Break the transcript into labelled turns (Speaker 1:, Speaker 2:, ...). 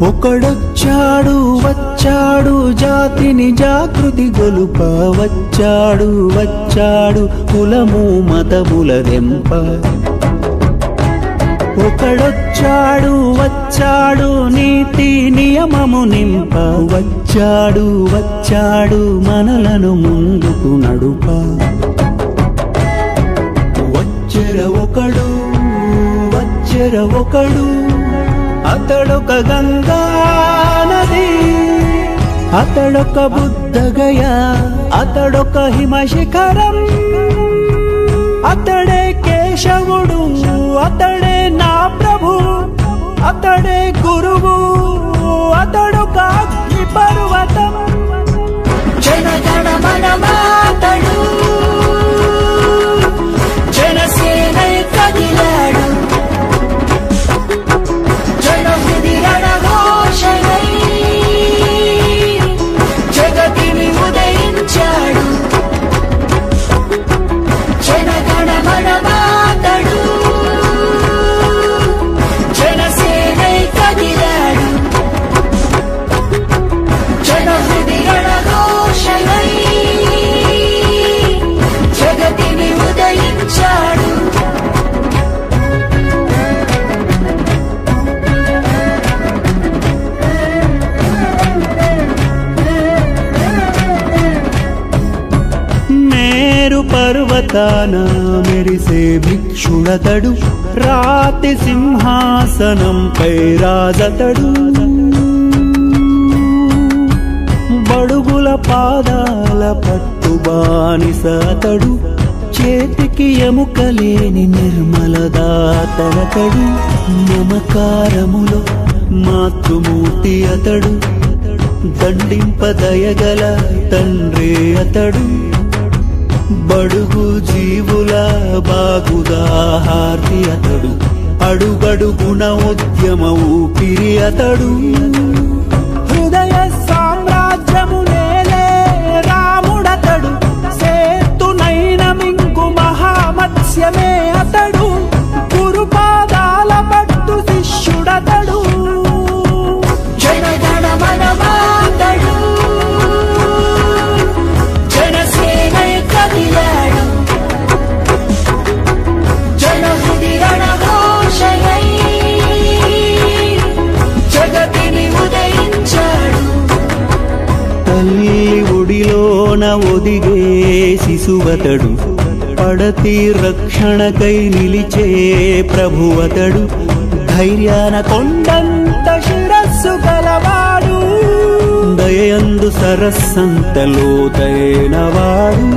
Speaker 1: ఒకడొచ్చాడు వచ్చాడు జాతిని జాగృతి గొలుప వచ్చాడు వచ్చాడు కులము మతముల దెంప. ఒకడొచ్చాడు వచ్చాడు నీతి నియమము నింప. వచ్చాడు వచ్చాడు మనలను ముందుకు నడుప. వచ్చెర ఒకడు వచ్చెర ఒకడు
Speaker 2: ಅತಳುಕ ಗಂಗಾನದಿ ಅತಳುಕ ಬುದ್ಧಗಯ ಅತಳುಕ ಹಿಮಶಿಖರಂ ಅತಡೆ ಕೇಶವುಡು
Speaker 1: ಅತಡೆ పర్వతాన మెరిసే భిక్షుడతడు రాతి సింహాసనంపై రాజతడు బడుగుల పాదాల పట్టుబానిసతడు చేతికి ఎముకలేని నిర్మలదాతడతడు మమకారములో మాతృమూర్తి అతడు దండింపదయగల తండ్రి అతడు బడుగు జీవుల బాగుదాహార్తి అతడు. అడుగడుగుణ ఉద్యమ ఊపిరి అతడు. తల్లి ఒడిలోన ఒదిగే శిశువతడు పడతి రక్షణకై నిలిచే ప్రభువతడు ధైర్యాన కొండంత శిరస్సు కలవాడు దయందు సరస్సంత లోతైనవాడు